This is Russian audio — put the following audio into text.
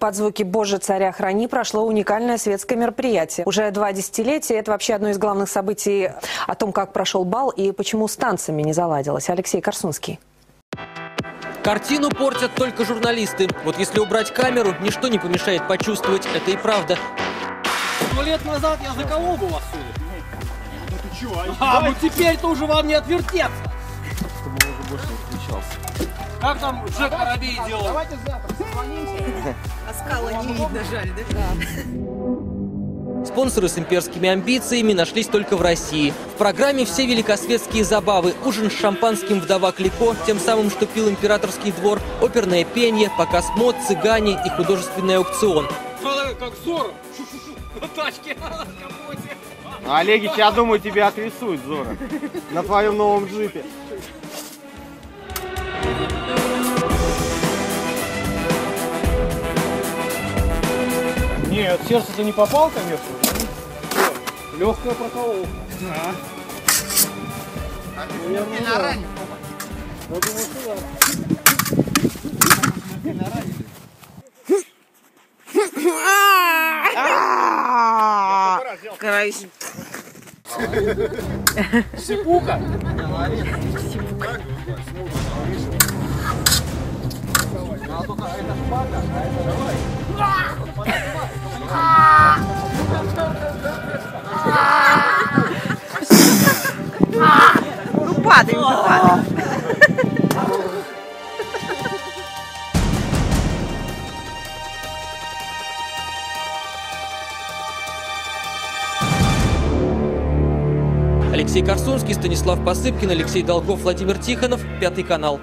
Под звуки «Боже, царя храни» прошло уникальное светское мероприятие. Уже два десятилетия. Это вообще одно из главных событий о том, как прошел бал и почему с танцами не заладилось. Алексей Корсунский. Картину портят только журналисты. Вот если убрать камеру, ничто не помешает почувствовать, это и правда. Сто лет назад я заколол бы вас всюду. А, ну теперь-то уже вам не отвертеться. Чтобы уже больше не встречался. Как там Джек Воробей делал? Давайте завтра созвонимся. А скала не видно, жаль, да? Спонсоры с имперскими амбициями нашлись только в России. В программе все великосветские забавы, ужин с шампанским вдова Клико, тем самым, что пил императорский двор, оперное пение, показ мод, цыгане и художественный аукцион. Как Зора. На тачке. Олегич, я думаю, тебя отрисует Зора на твоем новом джипе. Нет, сердце-то не попал, конечно. Легкая проколол. Да. А ты ну, на ране? Я думаю, что да. Карась. Сипука. А только это шпага, а это Падай уже, падай. Алексей Корсунский, Станислав Посыпкин, Алексей Долгов, Владимир Тихонов, Пятый канал.